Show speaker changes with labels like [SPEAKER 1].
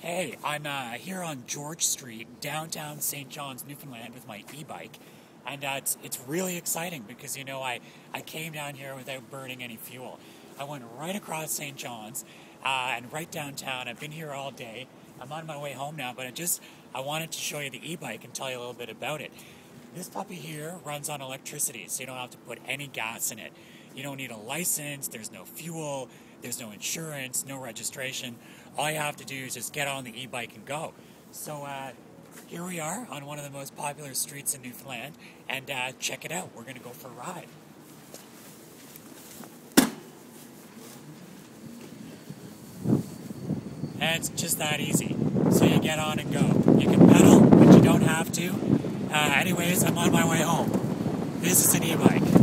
[SPEAKER 1] Hey, I'm uh, here on George Street, downtown St. John's, Newfoundland, with my e-bike, and uh, it's it's really exciting because you know I I came down here without burning any fuel. I went right across St. John's uh, and right downtown. I've been here all day. I'm on my way home now, but I just I wanted to show you the e-bike and tell you a little bit about it. This puppy here runs on electricity, so you don't have to put any gas in it. You don't need a license. There's no fuel. There's no insurance, no registration. All you have to do is just get on the e-bike and go. So uh, here we are on one of the most popular streets in Newfoundland, and uh, check it out. We're gonna go for a ride. And it's just that easy. So you get on and go. You can pedal, but you don't have to. Uh, anyways, I'm on my way home. This is an e-bike.